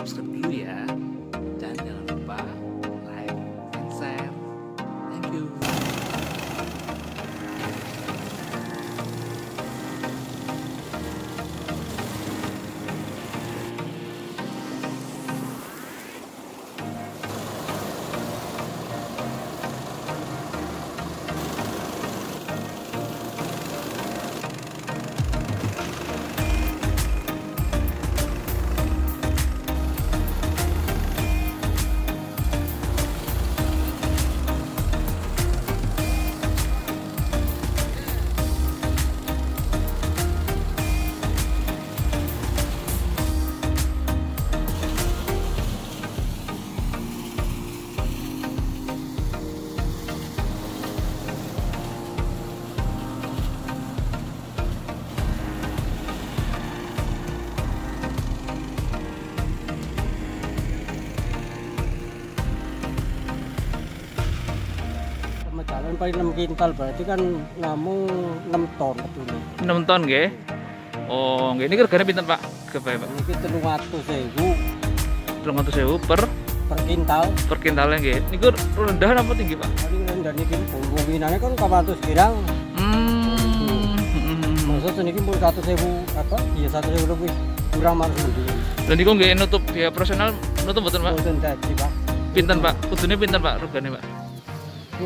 subscribe dulu ya. Jalan paling 6 kintal berarti kan namun 6 ton betulnya 6 ton nggih. Oh, nggih. Ini regane pinten, Pak? Kebae, Pak. 200 ribu 300.000 per per kintal per kintalnya nggih. Niku rendah apa tinggi, Pak? paling rendah ini pembinanya kan 400 kirang Hmm. maksud ini pun 100 ribu apa iya 100 ribu lebih kurang mana sendiri Dan niku nggih nutup biaya profesional nutup mboten, Pak? Boten dadi pak Pinten, Pak? Kudune pinten, Pak? Regane, Pak?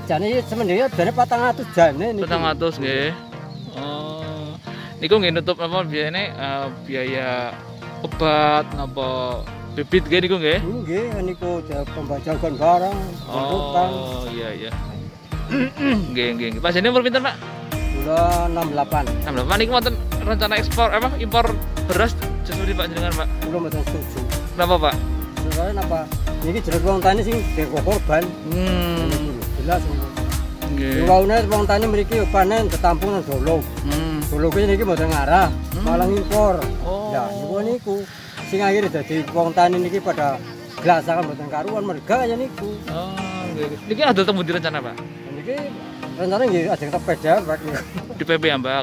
Jane sebenarnya jane 400 jane ini 400 nggih. Oh. Niku nggih nutup apa biayane eh, biaya obat napa bibit nggih niku nggih. nggih niku pembajakan barang pembukaan Oh, iya iya. Nggih nggih. Pas ini umur pinten, Pak? bulan 68 Nah, Pak niku wonten rencana ekspor apa impor beras sesuai Pak jenengan, Pak. belum ada setuju Kenapa, Pak? soalnya apa ini jelas wong tani sing korban Hmm. Jelas Nggih. Laune wong tani mriki yo panen ketampung nang Solo. Hmm. Solo kuwi niki mboten ngarah, Hmm. malah impor. Oh. Ya, niku niku. Sing akhire dadi wong tani niki pada glasakan mboten karuan merga ya niku. Oh, nggih. Niki ada temu di rencana, Pak. Niki rencana nggih ajeng sepeda Pak. Di PP ya, Mbak.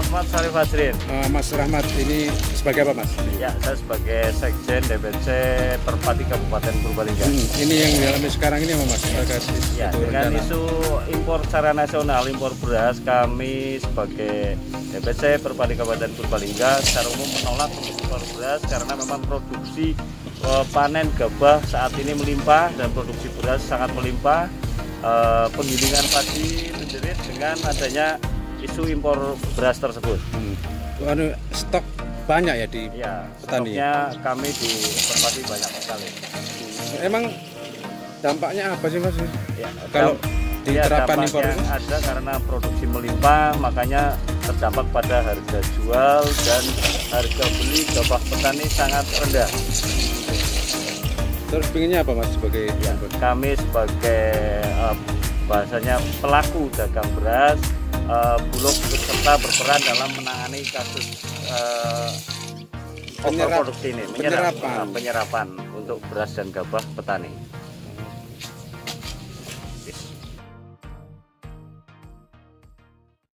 Rahmat Sarif Azrin. Eh, Mas Rahmat ini sebagai apa Mas? Ya, saya sebagai Sekjen DPC Perpati Kabupaten Purbalingga. Hmm, ini yang dialami sekarang ini apa Mas? Terkait Ya, dengan rencana. isu impor secara nasional, impor beras, kami sebagai DPC Perpati Kabupaten Purbalingga secara umum menolak impor beras karena memang produksi eh, panen gabah saat ini melimpah dan produksi beras sangat melimpah. Eh, penggilingan padi menjerit dengan adanya isu impor beras tersebut. Hmm. Anu, stok banyak ya di Ya, Petani. stoknya kami di Perpati banyak sekali. Emang dampaknya apa sih Mas? Ya, Kalau diterapkan ya, impor itu? ada karena produksi melimpah, makanya terdampak pada harga jual dan harga beli gabah petani sangat rendah. Terus pinginnya apa Mas sebagai Ya, kami sebagai eh, bahasanya pelaku dagang beras, eh, Bulog ikut serta berperan dalam menangani kasus Penyerap- overproduksi ini, menyerap- penyerapan. penyerapan untuk beras dan gabah petani.